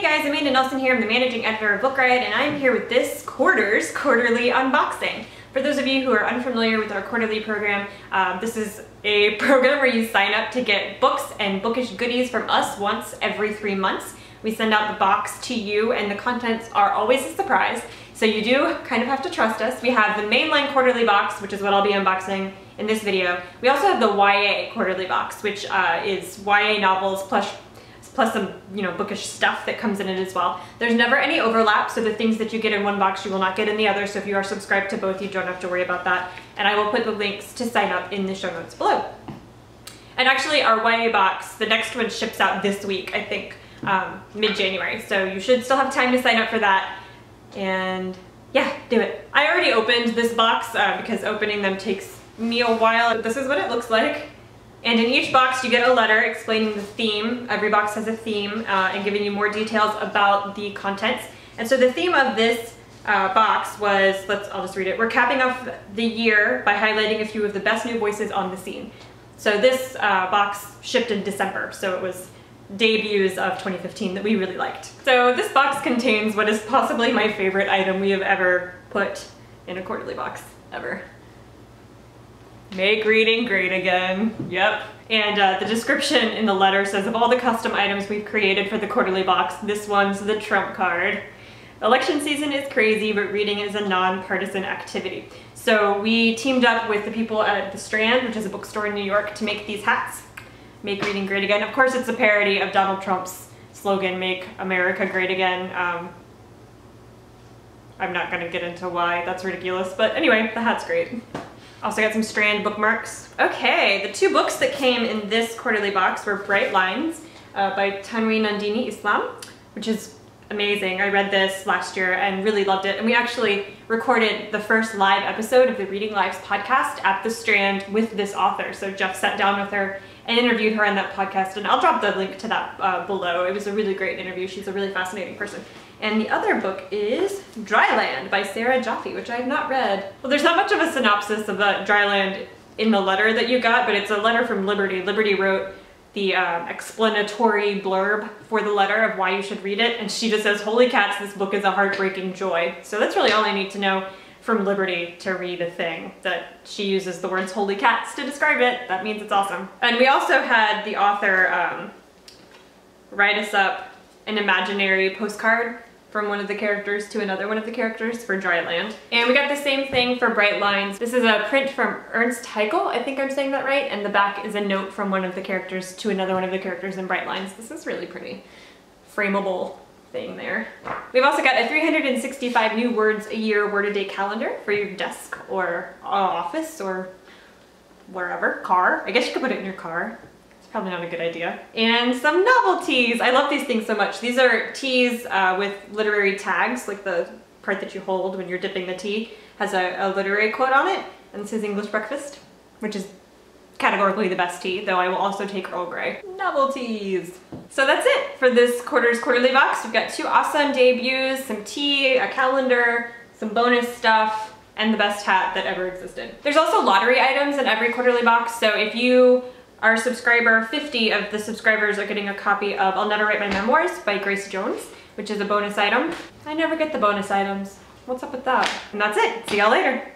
Hey guys, Amanda Nelson here. I'm the managing editor of Book Riot, and I'm here with this quarter's quarterly unboxing. For those of you who are unfamiliar with our quarterly program, um, this is a program where you sign up to get books and bookish goodies from us once every three months. We send out the box to you, and the contents are always a surprise. So you do kind of have to trust us. We have the mainline quarterly box, which is what I'll be unboxing in this video. We also have the YA quarterly box, which uh, is YA novels plus plus some, you know, bookish stuff that comes in it as well. There's never any overlap, so the things that you get in one box you will not get in the other, so if you are subscribed to both, you don't have to worry about that. And I will put the links to sign up in the show notes below. And actually our YA box, the next one ships out this week, I think, um, mid-January. So you should still have time to sign up for that. And yeah, do it. I already opened this box uh, because opening them takes me a while. This is what it looks like. And in each box you get a letter explaining the theme. Every box has a theme uh, and giving you more details about the contents. And so the theme of this uh, box was, let's, I'll just read it. We're capping off the year by highlighting a few of the best new voices on the scene. So this uh, box shipped in December, so it was debuts of 2015 that we really liked. So this box contains what is possibly my favorite item we have ever put in a quarterly box, ever. Make reading great again. Yep. And uh, the description in the letter says, of all the custom items we've created for the quarterly box, this one's the trump card. Election season is crazy, but reading is a non-partisan activity. So we teamed up with the people at The Strand, which is a bookstore in New York, to make these hats. Make reading great again. Of course, it's a parody of Donald Trump's slogan, Make America Great Again. Um, I'm not gonna get into why that's ridiculous, but anyway, the hat's great. Also got some strand bookmarks. Okay, the two books that came in this quarterly box were Bright Lines uh, by Tanwi Nandini Islam, which is amazing. I read this last year and really loved it. And we actually recorded the first live episode of the Reading Lives podcast at the Strand with this author. So Jeff sat down with her and interviewed her on that podcast. And I'll drop the link to that uh, below. It was a really great interview. She's a really fascinating person. And the other book is Dryland by Sara Jaffe, which I have not read. Well, there's not much of a synopsis of the Dryland in the letter that you got, but it's a letter from Liberty. Liberty wrote the um, explanatory blurb for the letter of why you should read it, and she just says, holy cats, this book is a heartbreaking joy. So that's really all I need to know from Liberty to read a thing that she uses the words holy cats to describe it. That means it's awesome. And we also had the author um, write us up an imaginary postcard from one of the characters to another one of the characters for Dryland. And we got the same thing for Bright Lines. This is a print from Ernst Haeckel, I think I'm saying that right, and the back is a note from one of the characters to another one of the characters in Bright Lines. This is really pretty. Frameable thing there. We've also got a 365 new words a year word a day calendar for your desk or office or wherever, car. I guess you could put it in your car It's probably not a good idea. And some novelties. I love these things so much. These are teas uh, with literary tags, like the part that you hold when you're dipping the tea has a, a literary quote on it, and it says English breakfast, which is categorically the best tea, though I will also take Earl Grey. Novelties! So that's it for this quarter's quarterly box. We've got two awesome debuts, some tea, a calendar, some bonus stuff, and the best hat that ever existed. There's also lottery items in every quarterly box, so if you our subscriber, 50 of the subscribers are getting a copy of I'll Never Write My Memoirs by Grace Jones, which is a bonus item. I never get the bonus items. What's up with that? And that's it. See y'all later.